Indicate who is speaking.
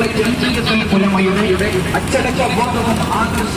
Speaker 1: കേരള ജനജീവിതം പുലമയുടെ അച്ചടക്ക ബോധവും ആദർശ